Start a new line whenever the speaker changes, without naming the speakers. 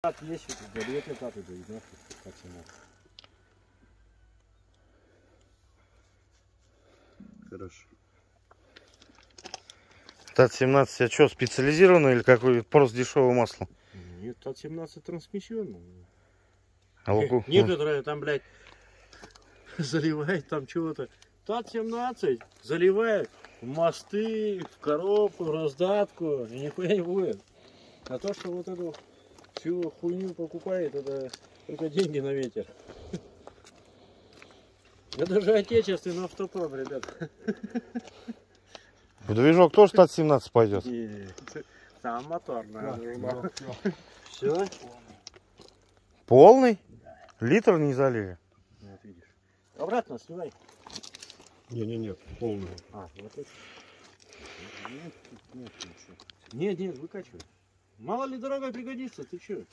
Дает ли кат это, нахуй, как ему. Хорошо.
ТАТ-17, а что, специализированный или какой просто дешевое масло?
Нет, тот 17 трансмиссионный.
А луку?
Некоторые там, блядь, заливают там чего-то. Тот 17 заливают в мосты, в коробку, в раздатку, и нихуя не будет. А то, что вот эту всю хуйню покупает, это только деньги на ветер. Это же отечественный автопром, ребят.
В движок тоже ТАТ-17 пойдет.
И Сам мотор, наверное. Все?
Полный? Литр не залили?
Вот видишь. Обратно снимай.
Не, не, нет, полный.
А, вот это. Нет, нет ничего. Нет, нет, выкачивай. Мало ли дорога пригодится, ты че?